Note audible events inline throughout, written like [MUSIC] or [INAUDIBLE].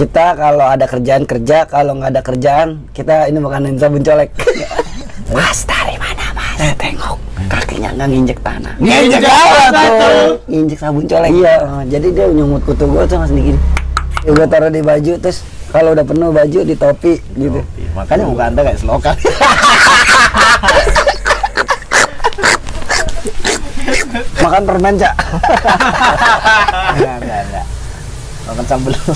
Kita kalau ada kerjaan kerja, kalau nggak ada kerjaan kita ini makanin sabun colek. [LAUGHS] Mas dari mana mas? Saya tengok kakinya nggak nginjek tanah. Nginjek apa tuh? Nginjek sabun colek. Iya. oh, jadi dia nyumut kutu gue tuh mas gini. Ya, gue taruh di baju terus kalau udah penuh baju di topi gitu. Makanya muka anda kayak selokan. [LAUGHS] Makan permen cak. [LAUGHS] Enggak, enggak, enggak. Makan sambal. [LAUGHS]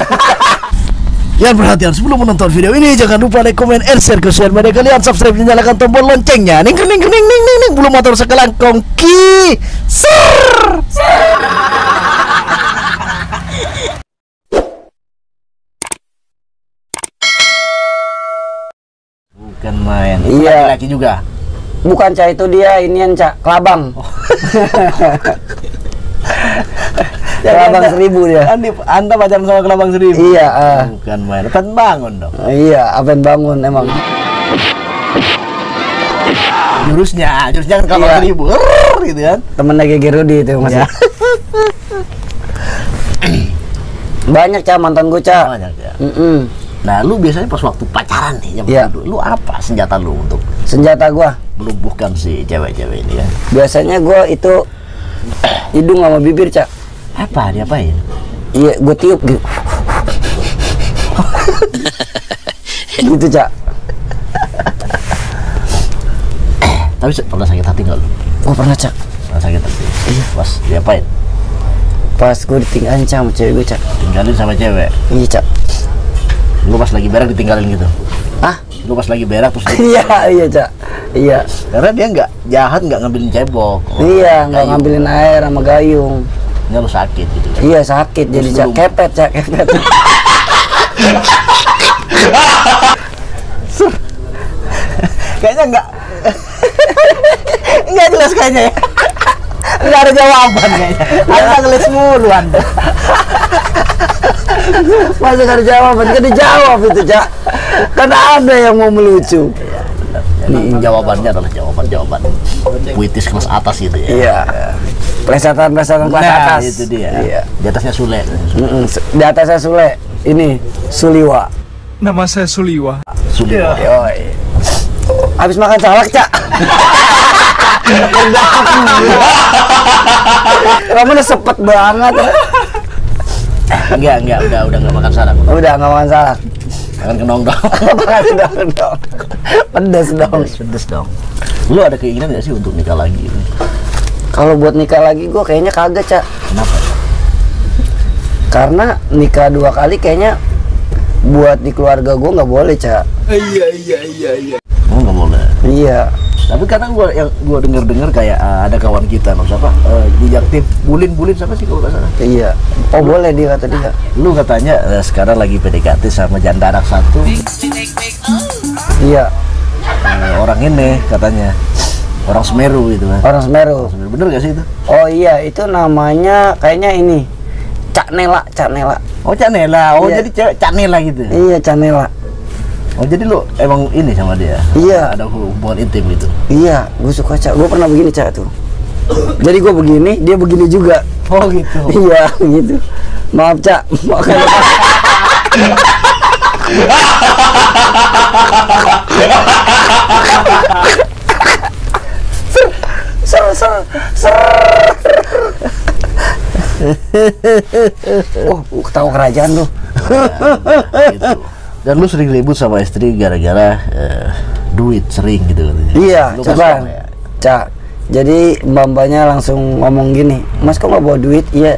Yang perhatian sebelum menonton video ini jangan lupa like, komen, and share ke sosial media kalian subscribe dan nyalakan tombol loncengnya. Ning ning ning ning ning ning belum motor sekelang kongki. Ser. [LAUGHS] Bukan main. Iya. laki-laki juga. Bukan cak itu dia inian cak kelabang. [LAUGHS] kelabang seribu dia. Andi, anda pacaran sama kelabang seribu? Iya. ah. Bukan main. Kan bangun dong. Iya, apa yang bangun emang. Jurusnya, jurusnya kan kelabang Iya. seribu. Rrrr, gitu kan. Temennya Gege Rudi itu mas. Iya. [LAUGHS] Banyak cak mantan gue cak. Banyak ya. Mm-mm. Nah, lu biasanya pas waktu pacaran nih, Iya. dulu, lu apa senjata lu untuk Senjata gua melumpuhkan si cewek-cewek ini ya? biasanya gua itu hidung sama bibir cak. Apa? Diapain? Iya, gue tiup gitu. gitu cak. Tapi se- pernah sakit hati nggak lu? Gue pernah cak. Pernah sakit hati? Iya. Pas diapain? Pas gue ditinggalin sama cewek gue cak. Tinggalin sama cewek. Iya cak. Lu pas lagi berak ditinggalin gitu. Ah? Lu pas lagi berak terus [LAUGHS] Iya iya cak. Iya. karena dia nggak jahat nggak ngambilin cebok. Iya, nggak ngambilin air sama gayung. Nggak lu sakit gitu. kan. Iya sakit jadi cak kepet cak kepet. [LAUGHS] Kayaknya nggak [LAUGHS] nggak jelas kayaknya ya. Nggak ada jawaban kayaknya. Anda ngeles mulu Anda. [LAUGHS] Gak ada jawaban? Kan dijawab itu cak. Kan ada yang mau melucu. Ini jawabannya adalah jawaban-jawaban puitis kelas atas gitu ya. Iya. Plesetan-plesetan kelas Nah, atas. itu dia. Iya. Di atasnya Sule. Mm-mm. Di atasnya Sule. Ini Suliwa. Nama saya Suliwa. Sule. Yoi. Habis makan salak, Cak. [LAUGHS] Kamu udah sepet banget. Enggak, enggak, udah udah nggak makan sarang. Udah nggak makan salak. Makan kenong dong. Pedes dong. Pedes, pedes dong. Lu ada keinginan nggak sih untuk nikah lagi? Kalau buat nikah lagi gue kayaknya kagak, Cak. Kenapa? Karena nikah dua kali kayaknya buat di keluarga gue nggak boleh, Cak. Oh nggak boleh. Iya. Tapi kadang gua yang gua denger dengar kayak uh, ada kawan kita, no, siapa? Uh, di aktif bulin bulin siapa sih kalau nggak salah? Iya. Oh boleh dia kata dia. Lu katanya eh, sekarang lagi PDKT sama janda anak satu Iya. eh, orang ini katanya orang Semeru gitu kan. Orang Semeru. Semeru bener gak sih itu? Oh iya itu namanya kayaknya ini Cak Nela, Cak Nela. Oh Cak Nela, oh Iya. jadi cewek Cak Nela gitu. Iya Cak Nela. Oh jadi lu emang ini sama dia? Iya. Ada hubungan intim gitu. Iya, gue suka Cak. Gue pernah begini Cak tuh. Jadi gue begini, dia begini juga. Oh gitu. [LAUGHS] Iya, gitu. Maaf Cak. Ser, ser, ser. [LAUGHS] Oh, ketawa kerajaan tuh. gitu. Dan lu sering ribut sama istri gara-gara eh, duit sering gitu katanya. Iya, Lu coba. ya? Cak. Jadi mbak-mbaknya langsung ngomong gini, Mas kok nggak bawa duit? Iya,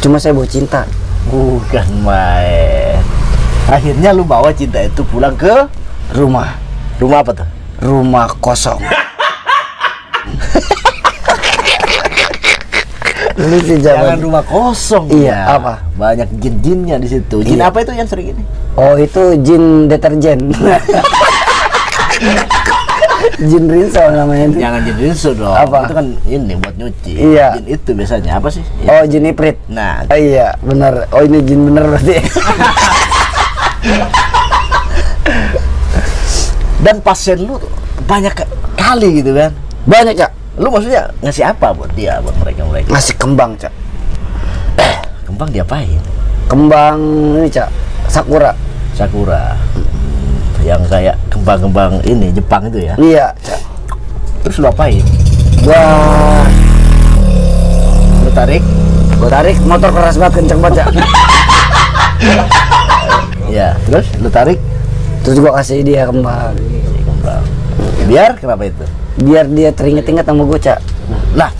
cuma saya bawa cinta. Bukan main. Akhirnya lu bawa cinta itu pulang ke Rumah, rumah apa tuh? rumah kosong. [LAUGHS] Lu sih Jangan zaman. rumah kosong. Iya, ya. apa? Banyak jin-jinnya di situ. Jin Iya. apa itu yang sering ini? Oh itu jin deterjen. [LAUGHS] jin rinso namanya itu. Jangan jin rinso dong. Apa? Itu kan ini buat nyuci. Iya. Jin itu biasanya apa sih? Oh jin iprit. Nah, Oh iya, benar. Oh ini jin bener berarti. [LAUGHS] dan pasien lu banyak kali gitu kan. Banyak cak. Lu maksudnya ngasih apa buat dia, buat mereka mereka? Ngasih kembang cak. [CLEARS THROAT] Kembang diapain? Kembang ini cak. Sakura. Sakura. Hmm, yang kayak kembang-kembang ini Jepang itu ya. Iya, Cak. Terus lu apain? Gua Lu tarik? gua tarik motor keras banget kenceng banget, Cak. [LAUGHS] Ya, terus lu tarik Terus gua kasih dia kembang. kembang. Biar kenapa itu? Biar dia teringat-ingat sama gua, Cak. Lah,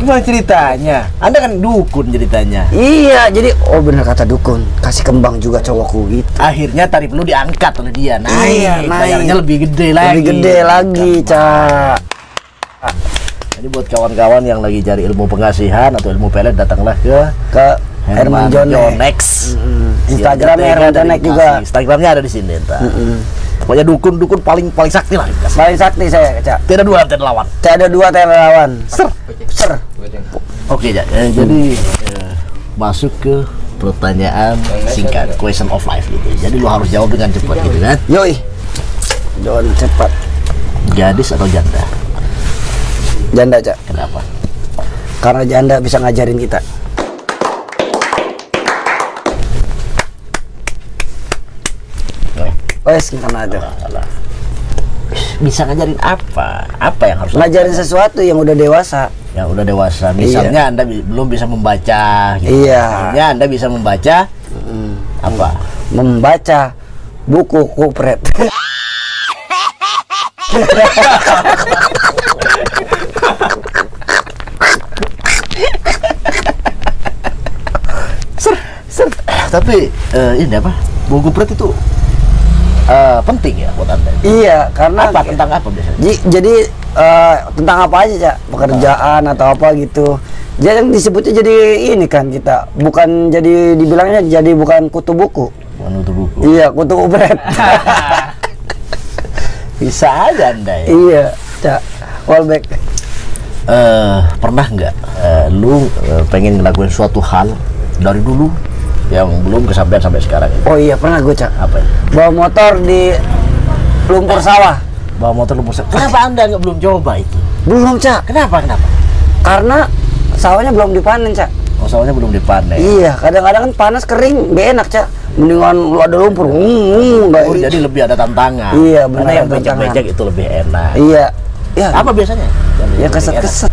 gimana ceritanya? Anda kan dukun ceritanya. Iya, jadi oh bener kata dukun, kasih kembang juga cowokku gitu. Akhirnya tarif lu diangkat oleh dia. Naik, Iya, naik. bayarnya lebih gede lagi. Lebih gede lagi, Cak. Jadi buat kawan-kawan yang lagi cari ilmu pengasihan atau ilmu pelet datanglah ke Ke Herman. Jonex. Instagramnya Herman Jonek Bekasi. juga. Instagramnya ada di sini, entar. Pokoknya dukun-dukun paling paling sakti lah. Paling sakti saya, Cak. Tidak dua tidak lawan. Saya ada dua relawan. Ser. Ser. Oke, ja, eh, jadi eh, masuk ke pertanyaan singkat, question of life gitu. Jadi lu harus jawab dengan cepat gitu kan. Yoi. Jangan cepat. Gadis atau janda? Janda, Cak. Kenapa? Karena janda bisa ngajarin kita. Wes, aja. Alah. Bisa ngajarin apa? Apa yang harus Ngajarin sesuatu yang udah dewasa. yang udah dewasa? Misalnya Anda bi- belum bisa membaca gitu. Iya. Akhirnya Anda bisa membaca apa? Membaca buku kupret. [LAUGHS] Tapi eh, ini apa? Buku pret itu eh, penting ya buat Anda. iya, karena Apa tentang apa biasanya? Jadi eh, tentang apa aja, Cak? Pekerjaan atau apa gitu. Jadi yang disebutnya jadi ini kan kita, bukan jadi dibilangnya jadi bukan kutu buku. Menutup buku. Iya, kutu kupret. [LAUGHS] Bisa aja Anda ya. iya, Cak. Wallback. Eh, pernah nggak eh, lu eh, pengen ngelakuin suatu hal dari dulu yang belum kesampaian sampai sekarang ini? Oh iya, pernah gue, Cak. Apa ya? Bawa motor di lumpur sawah. Bawa motor lu musa. Kenapa Anda nggak belum coba itu? Belum, Cak. Kenapa? Kenapa? Karena sawahnya belum dipanen, Cak. Oh, soalnya belum dipanen. Iya, kadang-kadang kan panas kering, gak enak, Cak. Mendingan lu ada lumpur. Hmm, hmm, Oh, jadi lebih ada tantangan. Iya, Karena benar, yang ada tantangan. becek-becek itu lebih enak. Iya. Ya, Apa biasanya? Yang Ya keset-keset.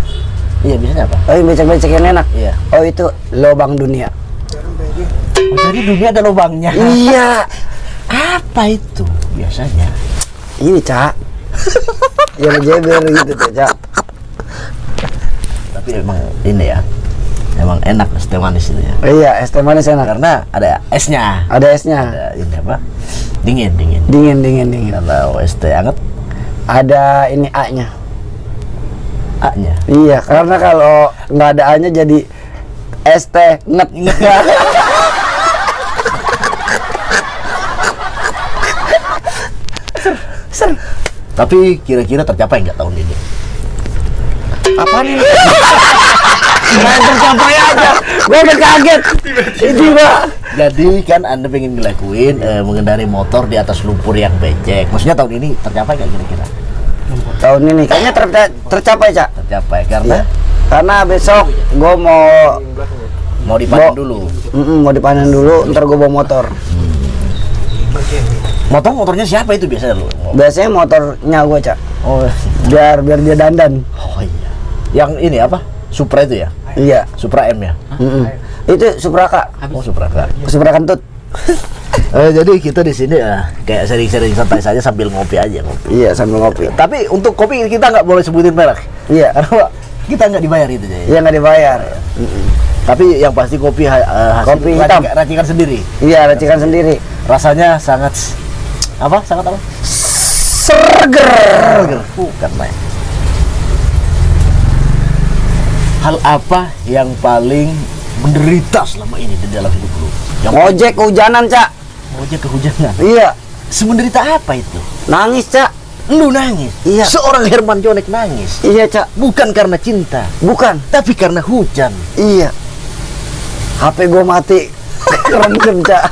Iya, biasanya apa? Oh, yang becek-becek yang enak. Iya. Oh, itu lobang dunia. Jadi dunia ada lubangnya. iya. Apa itu biasanya? Ini, Cak. yang jeber gitu tuh, Cak. Tapi emang ini ya. Emang enak es teh manis itu ya. Iya, es teh manis enak. Karena ada esnya. Ada esnya. Ada ini apa? Dingin, dingin. Dingin, dingin, dingin. Kalau es teh anget, Ada ini A-nya. A-nya. Iya, karena kalau nggak ada A-nya jadi es teh nget. [LAUGHS] Tapi kira-kira tercapai nggak tahun ini? Apa nih? Main tercapai aja. Gue udah kaget. Tiba. Jadi kan Anda pengen ngelakuin eh, mengendari motor di atas lumpur yang becek. Maksudnya tahun ini tercapai nggak kira-kira? Tahun ini kayaknya ter- tercapai, Cak. Tercapai karena Iya. Karena besok gue mau mau dipanen dulu. Mm-mm, mau dipanen dulu, ntar gue bawa motor. Motor motornya siapa itu biasanya lu? Biasanya motornya gue, Cak. Oh, Biar biar dia dandan. oh iya. Yang ini apa? Supra itu ya? Iya. Supra M ya? Mm-mm. Itu Supraka. Oh Supra Kak. Supra kentut. [LAUGHS] Eh, jadi kita di sini ya kayak sering-sering santai saja sambil ngopi aja ngopi. Iya, sambil ngopi. Tapi untuk kopi kita nggak boleh sebutin merek. Iya. Karena kita nggak dibayar itu jadi. Iya nggak dibayar. Tapi yang pasti kopi eh, hasil Kopi hitam. racikan, racikan sendiri. Iya, racikan sendiri. Rasanya sangat apa? Sangat apa? Serger. Bukan main. Hal apa yang paling menderita selama ini di dalam hidup lu? Yang Ojek hujanan, Cak. ojek kehujanan. Iya. Semenderita apa itu? Nangis, Cak. Lu nangis. Iya. Seorang Herman Jonek nangis. Iya, Cak. Bukan karena cinta, Bukan. tapi karena hujan. Iya. HP gue mati. [LAUGHS] Kerendam, Cak.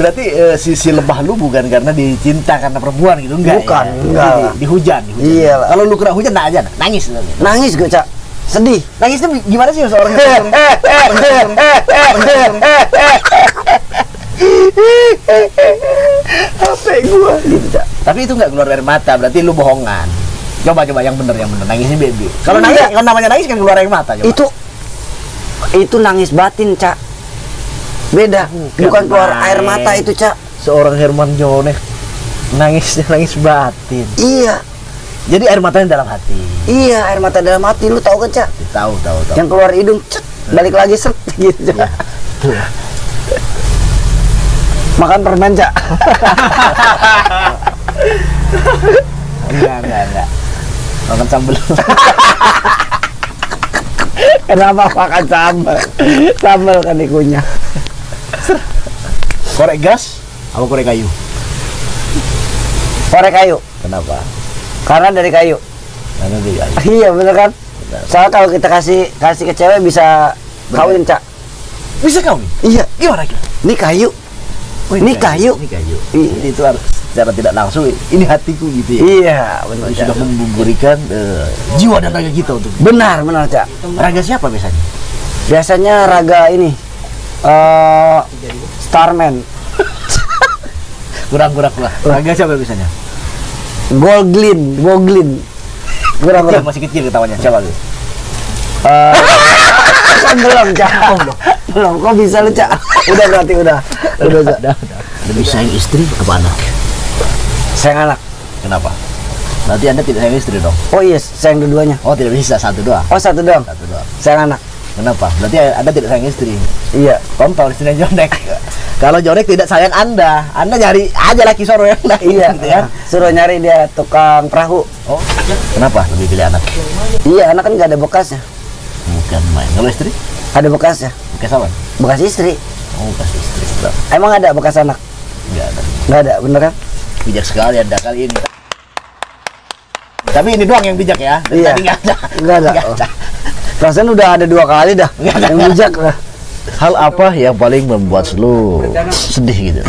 Berarti eh, sisi lemah lu bukan karena dicinta karena perempuan gitu enggak? Bukan, ya? enggak Di, lah. di hujan, di hujan. Iya. Kalau lu kena hujan nah aja nah. nangis. Nangis gue, Cak. sedih. Nangisnya gimana sih seorang HP gua gitu, Cak. Tapi itu nggak keluar air mata, berarti lu bohongan. Coba coba yang bener yang bener nangisnya baby. Kalau nangis kalau namanya nangis kan keluar air mata coba. Itu itu nangis batin, Cak. Beda, Bukan bukan keluar air mata itu, Cak. seorang Herman Jonek nangis [LAUGHS] nangis batin. Iya. Jadi air matanya dalam hati. Iya, air mata dalam hati lu tahu kan, Cak? Tahu tahu tahu. Yang keluar hidung, cet, balik lagi set [LAUGHS] gitu, Cak. Tuh. Makan permen, Cak. Enggak enggak enggak. Makan sambal. [LAUGHS] Kenapa makan sambal? Sambal kan dikunyah. Korek gas apa korek kayu? Korek kayu. Kenapa? Karena dari kayu. Karena dia kayu. [LAUGHS] Iya, bener kan? Soalnya kalau kita kasih kasih ke cewek bisa kawin, Cak. Bisa kawin? Iya, Gimana gitu? ini kayu. Oh, Ini kayu. Ini kayu. Iya. Ini itu harus secara tidak langsung ini hatiku gitu ya. Iya, benar, Ini sudah membuburikan eh, jiwa dan raga kita untuk Benar, benar, Cak. raga siapa biasanya? Biasanya raga ini eh Starman, Kurang kurang lah. Raga siapa biasanya? Goglin. Kurang Yang kurang. masih kecil ketawanya siapa tuh? Eh, kan [LAUGHS] belum, Cak. Belum. Kok bisa lu, Cak? Udah berarti udah. Udah, Cak. Lebih sayang istri apa anak? Sayang anak. Kenapa? Berarti anda tidak sayang istri dong? Oh iya, sayang dua-duanya. Oh tidak bisa satu doang. Oh, satu doang. Satu doang. Sayang anak. Kenapa? Berarti anda tidak sayang istri. Iya. Kontol istrinya Jonek. Kalau Jonek tidak sayang anda, anda nyari aja laki soro yang lain. Iya, gitu ya. Suruh nyari dia tukang perahu. Oh, kenapa lebih pilih anak? Iya, anak kan nggak ada bekasnya. Bukan main. Kalau istri? Ada bekasnya. Bekas apa? Bekas istri. Oh, bekas istri. Emang ada bekas anak? enggak ada. Nggak ada, bener kan? Bijak sekali anda kali ini. Tapi ini doang yang bijak ya. Dari Iya. Tadi nggak ada. Nggak ada. Nggak ada. Perasaan udah ada dua kali dah. Yang bijak lah. Hal apa yang paling membuat lu sedih gitu?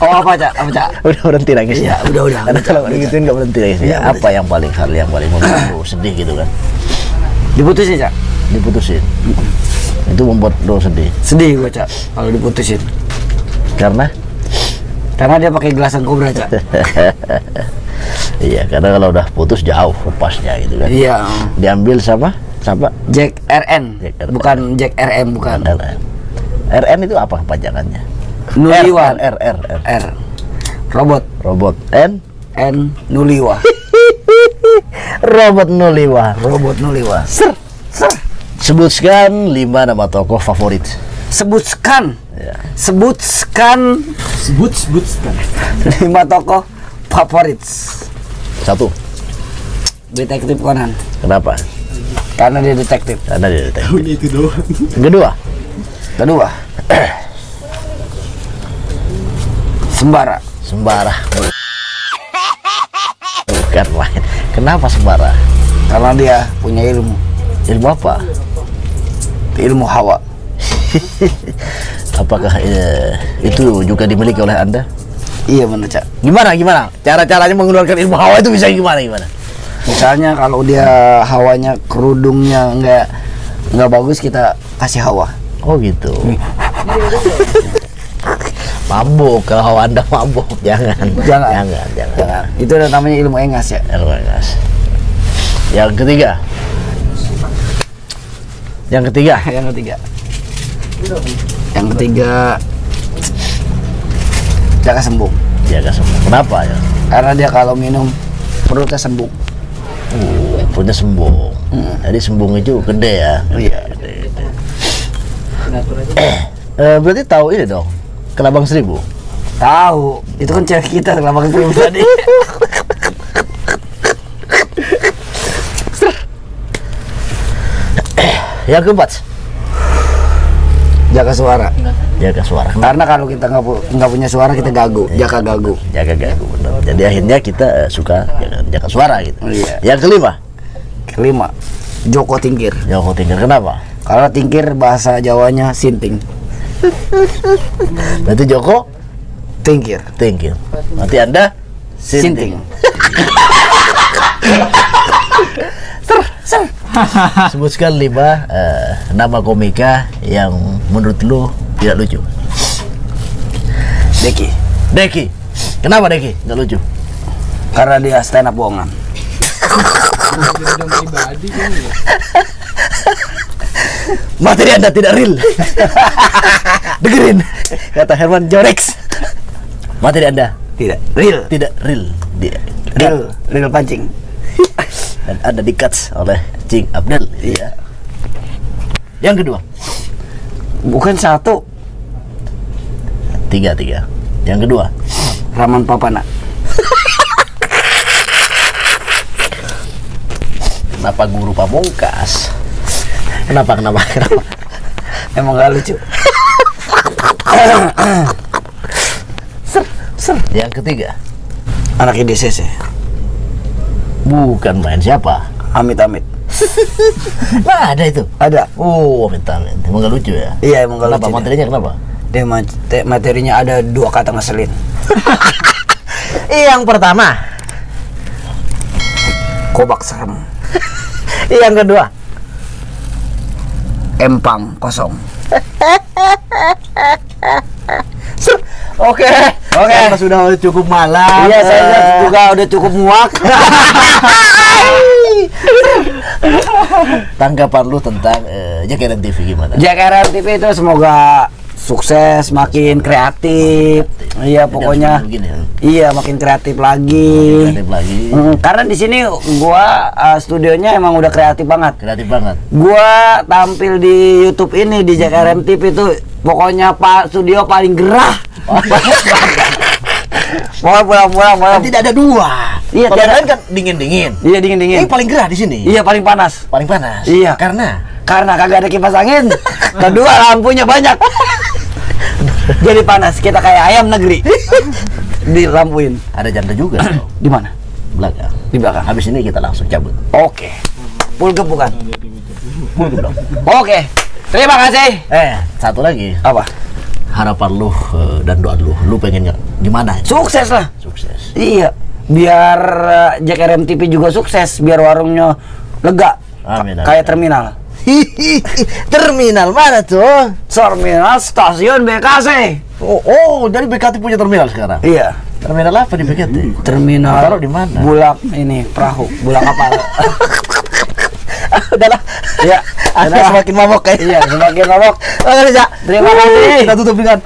Oh apa cak? Apa cak? Udah berhenti nangis Iya, udah, udah, Karena kalau udah, digituin nggak berhenti nangis. Udah, apa yang paling hal yang paling membuat lu sedih gitu kan? Diputusin cak? Diputusin. Itu membuat lu sedih. Sedih gua cak kalau diputusin. Karena Karena dia pakai gelasan kobra cak. [LAUGHS] Iya, karena kalau udah putus jauh lepasnya gitu kan. Iya. Diambil sama siapa? Jack RN, Jack RN. bukan Jack RM bukan. RN. RN itu apa panjangannya? Nuliwan. R, R, R, R. R. Robot. Robot N N Nuliwa. [LAUGHS] Robot Nuliwa. Robot Nuliwa. Sebutkan lima nama tokoh favorit. Sebutkan. Ya. Sebutkan Sebut sebutkan. lima tokoh favorit. Satu. Detektif Conan. Kenapa? Karena dia detektif. Karena dia detektif. Udah itu doang. Kedua. Kedua. Sembara. Sembara. Bukan main. Kenapa sembara? Karena dia punya ilmu. Ilmu apa? Ilmu hawa. [LAUGHS] Apakah eh, itu juga dimiliki oleh anda? Iya benar cak. Gimana gimana? Cara-caranya mengeluarkan ilmu hawa itu bisa gimana gimana? Misalnya kalau dia hawanya kerudungnya nggak nggak bagus kita kasih hawa. Oh gitu. mabuk kalau hawa anda mabuk jangan Jangan. jangan jangan, Jangan. Itu namanya ilmu engas ya. Ilmu engas. yang ketiga yang ketiga Yang ketiga. Yang ketiga jaga sembuh. jaga sembuh kenapa ya Karena dia kalau minum perutnya sembuh. uh, punya sembung jadi sembung itu gede ya Iya. gede, gede. Eh, berarti tahu ini dong kelabang seribu Tahu. Itu kan cewek kita kelabang film tadi. [LAUGHS] yang keempat jaga suara. jaga suara Karena kalau kita nggak pu- nggak punya suara kita gagu, jaga gagu. jaga gagu benar. jadi akhirnya kita eh, suka jaga, jaga suara gitu Iya. yang kelima Kelima, Joko Tingkir. Joko Tingkir kenapa? Kalau Tingkir bahasa Jawanya sinting. Berarti Joko Tingkir. Tingkir. Berarti Anda Sinting. [LAUGHS] [LAUGHS] Sebutkan lima eh, nama komika yang menurut lu tidak lucu. Deki. Deki. Kenapa Deki? Nggak lucu. Karena dia stand up bohongan. [LAUGHS] Materi Anda tidak real. [LAUGHS] Dengerin kata Herman Jorex. Materi Anda Tidak. Real. tidak real. Dia Real. Real pancing. Dan Anda di cuts oleh Cing Abdel. Iya. Yang kedua, Bukan satu. tiga tiga. Yang kedua, Raman Papana. kenapa guru pamungkas? Kenapa kenapa kenapa? Emang gak lucu. Yang ketiga, Anak IDCC. Bukan main siapa? Amit amit. [LAUGHS] Nah, ada itu. Ada. Oh, minta minta. Emang gak lucu ya? Iya emang gak Kenapa lucu. materinya kenapa? Dia mate- materinya ada dua kata ngeselin. [LAUGHS] Yang pertama, Kobak serem. [LAUGHS] yang kedua, Empang kosong. Oke, Oke. Karena sudah cukup malam. Iya saya eh, juga udah cukup muak. [LAUGHS] Tanggapan lu tentang eh, Jakaran TV gimana? JKRM TV itu semoga sukses, makin kreatif. Iya pokoknya. ya. Iya makin kreatif lagi. Kreatif lagi. Hmm, karena di sini gua uh, studionya emang udah kreatif banget. Kreatif banget. Gua tampil di YouTube ini di JKRM TV itu pokoknya Pak studio paling gerah. [LAUGHS] Pokoknya pulang-pulang malam. Tidak ada dua. Iya, Kalau lain kan dingin-dingin. Iya dingin-dingin. Ini paling gerah di sini. Iya paling panas. Paling panas. Iya. Karena Karena kagak ada kipas angin. [LAUGHS] Kedua lampunya banyak. [LAUGHS] Jadi panas. Kita kayak ayam negeri. [LAUGHS] Dilampuin. ada janda juga [CLEARS THROAT] Di mana? belakang. Di belakang. Habis ini kita langsung cabut. Oke. Pulgep bukan? Dong. Oke. Terima kasih. Eh, satu lagi. Apa? Harapan lu eh, dan doa lu, lu pengennya gimana? Sukses lah. Sukses. Iya. Biar uh, JKRM TV juga sukses. Biar warungnya lega. Amin, amin, Kayak amin. terminal. [LAUGHS] terminal mana tuh? Terminal stasiun BKC. Oh, oh, jadi BKT punya terminal sekarang. Iya. Terminal apa di BKT? Terminal. Taruh di mana? Bulak ini perahu, bulak kapal. [LAUGHS] [LAUGHS] Udahlah. Iya. [LAUGHS] Anda semakin mabok kayak. Iya, semakin mabok. [LAUGHS] Oke, Reza. Terima kasih. Kita tutup dengan